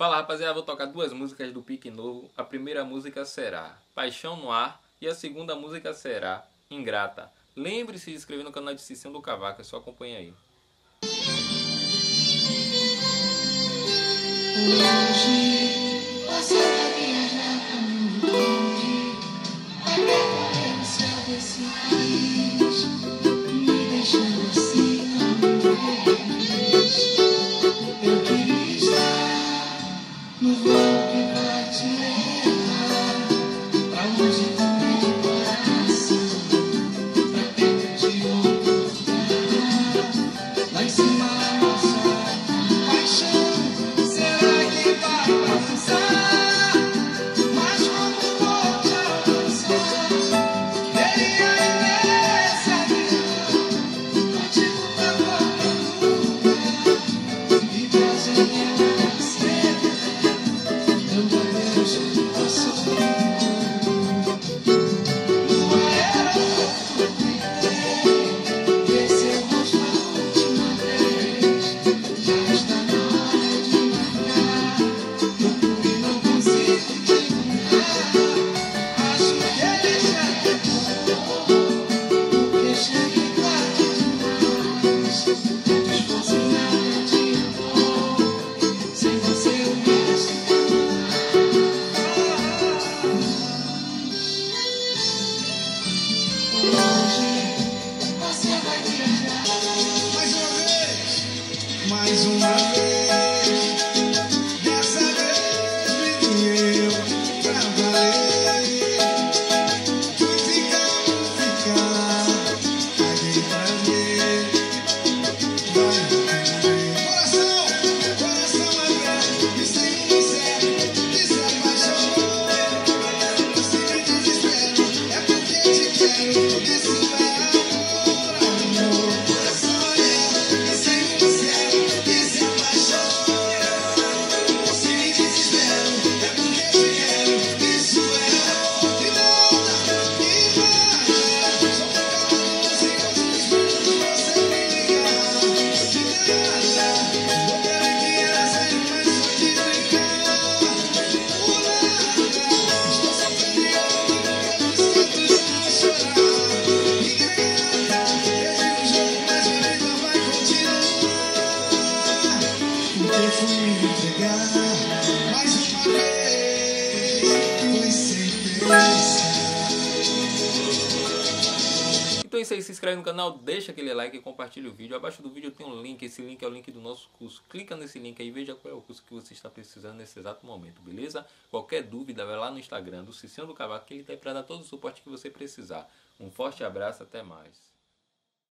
Fala rapaziada, vou tocar duas músicas do Pique Novo. A primeira música será Paixão no Ar e a segunda música será Ingrata. Lembre-se de se inscrever no canal de Cicinho do Cavaco, é só acompanha aí. Hoje lá em cima da nossa paixão. Vez. Já mais uma vez. Dessa vez vivo eu pra valer. Fui ficar por ficar, paguei pra ver. Vai entender. Coração, coração aberto, e sem um certo, que se. Se me desespero, é porque te quero. Então é isso aí, se inscreve no canal, deixa aquele like e compartilha o vídeo. Abaixo do vídeo tem um link, esse link é o link do nosso curso. Clica nesse link aí e veja qual é o curso que você está precisando nesse exato momento, beleza? Qualquer dúvida, vai lá no Instagram do Cicinho do Cavaco que ele está aí para dar todo o suporte que você precisar. Um forte abraço, até mais.